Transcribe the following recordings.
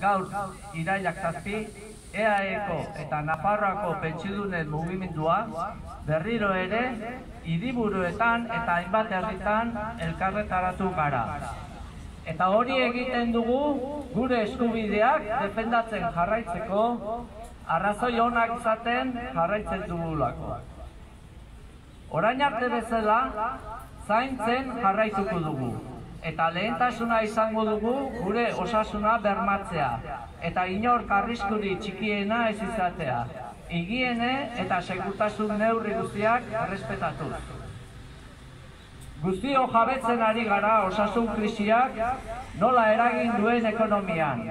Gaur, irailak zazpi, EAEko eta Nafarroako pentsidunen mugimendua berriro ere hiriburuetan eta hainbat herritan elkarretaratu gara. Eta hori egiten dugu gure eskubideak defendatzen jarraitzeko arrazoi onak izaten jarraitzen dugulako. Orain arte bezala, zaintzen jarraituko dugu. Eta lehentasuna izango dugu gure osasuna bermatzea. Eta inor karrizkuri txikiena ez izatea. Igiene eta segurtasun neurri guztiak errespetatuz. Guztio jabetzen ari gara osasun krisiak nola eragin duen ekonomian.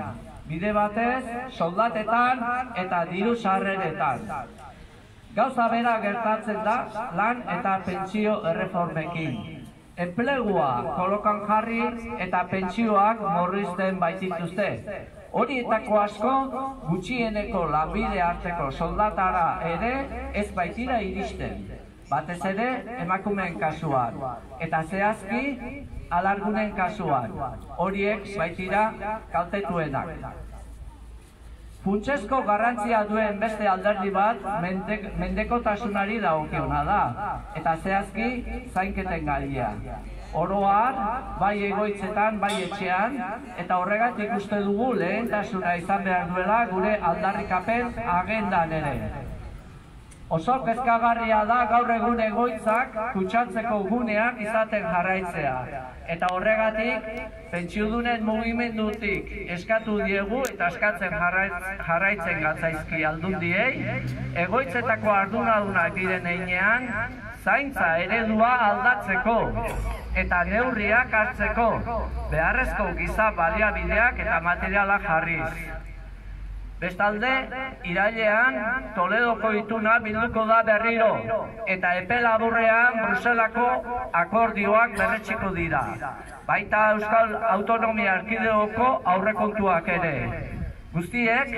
Bide batez, soldatetan eta diru sarreretan. Gauza bera gertatzen da lan eta pentsio erreformekin. Enplegua kolokan jarri eta pentsioak morrizten baitituzte. Horietako asko gutxieneko lanbide hartzeko soldatara ere ez baitira iristen. Batez ere emakumeen kasuan. Eta zehazki alargunen kasuan. Horiek baitira kaltetuenak. Funtsezko garrantzia duen beste alderdi bat mendek, mendekotasunari dagokiona da, eta zehazki zainketen galia. Oroar, bai egoitzetan, bai etxean, eta horregatik uste dugu lehentasuna izan behar duela gure aldarrikapen agendan ere. Oso kezkagarria da gaur egun egoitzak kutsatzeko guneak izaten jarraitzea. Eta horregatik, pentsiudunen mugimendutik eskatu diegu eta eskatzen jarraitzen gatzaizki aldundiei, egoitzetako ardunadunak diren einean, zaintza eredua aldatzeko eta neurriak hartzeko, beharrezko giza baliabideak eta materiala jarriz. Bestalde, irailean Toledoko ituna bilduko da berriro eta epe laburrean Bruselako akordioak berretxiko dira. Baita Euskal Autonomia Arkideoko aurrekontuak ere. Guztiek,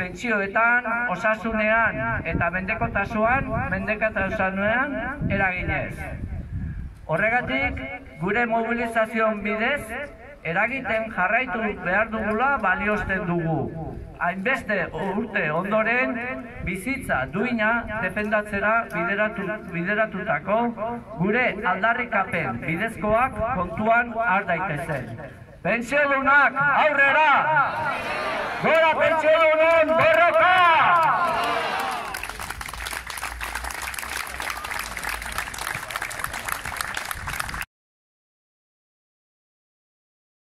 pentsioetan, osasunean eta mendekotasuan, mendekotasunean eraginez. Horregatik, gure mobilizazioan bidez, eragiten jarraitu behar dugula baliosten dugu hainbeste urte ondoren bizitza duina defendatzera bideratu, bideratutako gure aldarrikapen bidezkoak kontuan har daitezen. Pentsiodunak aurrera! Gora pentsiodunen borroka!